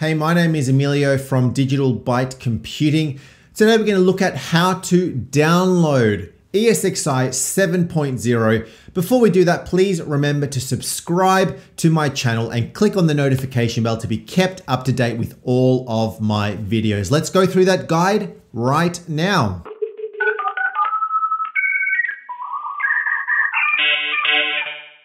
Hey, my name is Emilio from Digital Byte Computing. Today we're going to look at how to download ESXi 7.0. Before we do that, please remember to subscribe to my channel and click on the notification bell to be kept up to date with all of my videos. Let's go through that guide right now.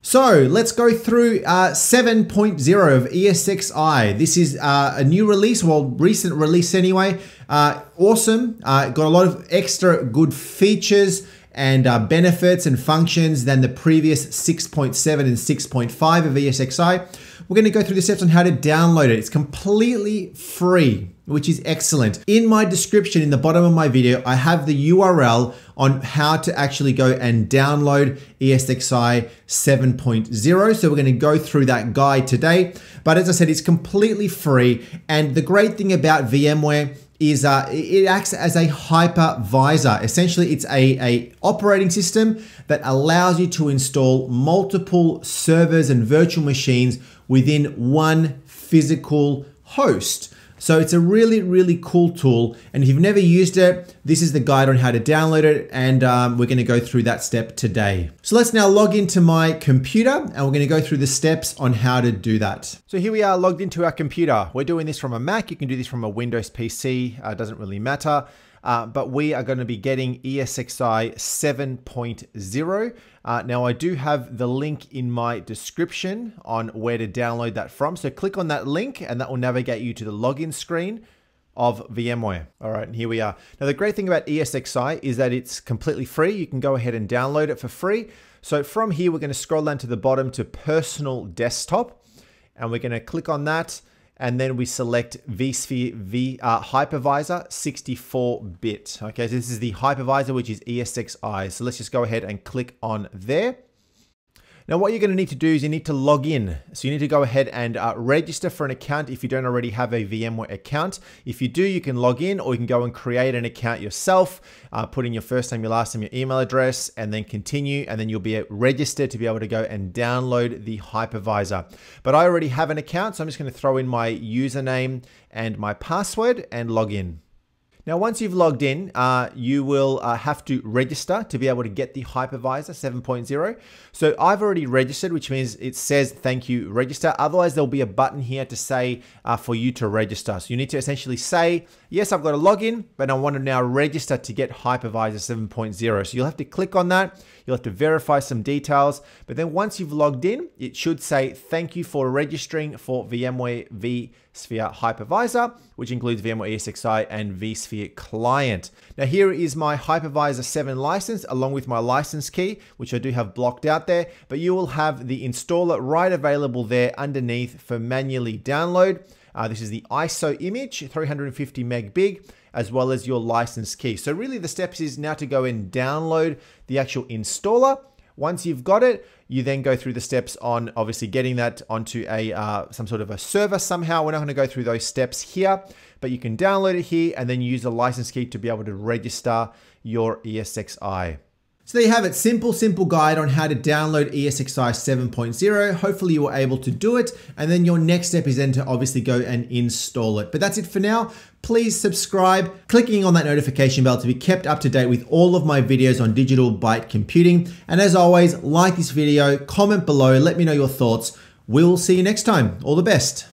So let's go through uh, 7.0 of ESXi. This is uh, a new release, well, recent release anyway. Uh, awesome. Uh, got a lot of extra good features and uh, benefits and functions than the previous 6.7 and 6.5 of ESXi. We're going to go through the steps on how to download it. It's completely free, which is excellent. In my description, in the bottom of my video, I have the URL on how to actually go and download ESXi 7.0. So we're going to go through that guide today. But as I said, it's completely free. And the great thing about VMware is uh, it acts as a hypervisor. Essentially, it's a, a operating system that allows you to install multiple servers and virtual machines within one physical host. So it's a really, really cool tool. And if you've never used it, this is the guide on how to download it. And um, we're gonna go through that step today. So let's now log into my computer and we're gonna go through the steps on how to do that. So here we are logged into our computer. We're doing this from a Mac. You can do this from a Windows PC, uh, doesn't really matter. Uh, but we are going to be getting ESXi 7.0. Uh, now I do have the link in my description on where to download that from. So click on that link and that will navigate you to the login screen of VMware. All right, and here we are. Now the great thing about ESXi is that it's completely free. You can go ahead and download it for free. So from here, we're going to scroll down to the bottom to personal desktop and we're going to click on that and then we select vSphere v, uh, Hypervisor 64-bit. Okay, so this is the hypervisor, which is ESXi. So let's just go ahead and click on there. Now what you're going to need to do is you need to log in. So you need to go ahead and uh, register for an account if you don't already have a VMware account. If you do, you can log in or you can go and create an account yourself, uh, put in your first name, your last name, your email address, and then continue. And then you'll be registered to be able to go and download the hypervisor. But I already have an account, so I'm just going to throw in my username and my password and log in. Now, once you've logged in, uh, you will uh, have to register to be able to get the hypervisor 7.0. So I've already registered, which means it says thank you, register. Otherwise, there'll be a button here to say uh, for you to register. So you need to essentially say, yes, I've got a login, but I want to now register to get hypervisor 7.0. So you'll have to click on that. You'll have to verify some details. But then once you've logged in, it should say thank you for registering for VMware vSphere Hypervisor, which includes VMware ESXi and vSphere Client. Now here is my Hypervisor 7 license along with my license key, which I do have blocked out there, but you will have the installer right available there underneath for manually download. Uh, this is the ISO image, 350 meg big as well as your license key. So really the steps is now to go and download the actual installer. Once you've got it, you then go through the steps on obviously getting that onto a uh, some sort of a server somehow. We're not going to go through those steps here, but you can download it here and then use a license key to be able to register your ESXi. So there you have it, simple, simple guide on how to download ESXi 7.0. Hopefully you were able to do it. And then your next step is then to obviously go and install it. But that's it for now. Please subscribe, clicking on that notification bell to be kept up to date with all of my videos on digital byte computing. And as always, like this video, comment below, let me know your thoughts. We'll see you next time. All the best.